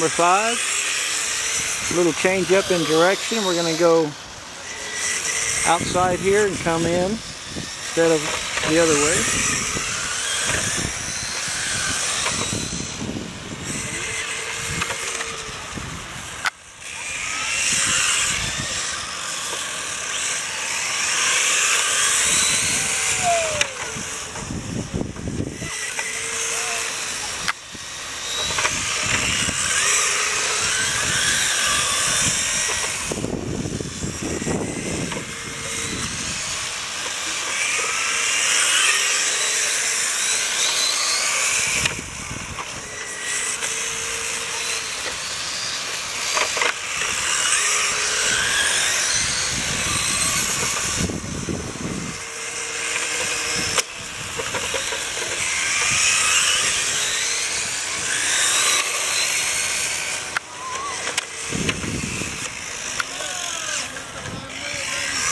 Number five, a little change up in direction. We're going to go outside here and come in instead of the other way.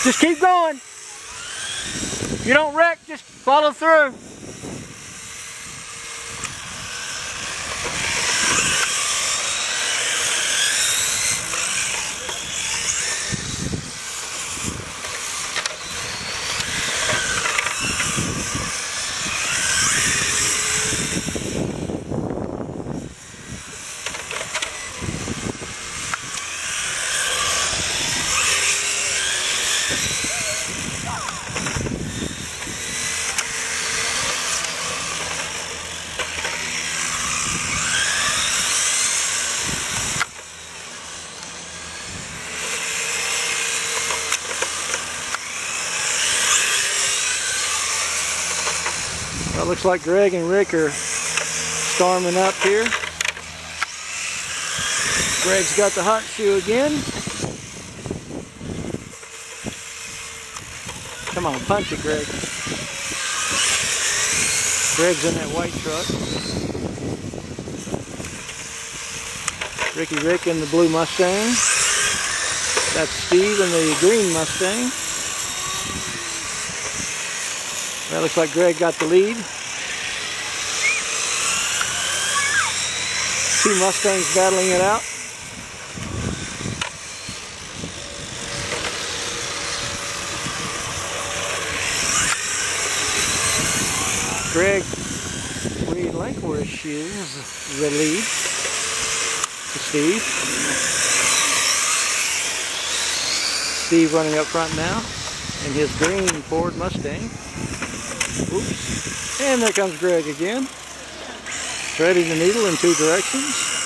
Just keep going. You don't wreck, just follow through. It looks like Greg and Rick are storming up here. Greg's got the hot shoe again. Come on, punch it, Greg. Greg's in that white truck. Ricky Rick in the blue Mustang. That's Steve in the green Mustang. That looks like Greg got the lead. Two Mustangs battling it out. Greg relinquished the lead to Steve. Steve running up front now in his green Ford Mustang. Oops. And there comes Greg again. Threading the needle in two directions.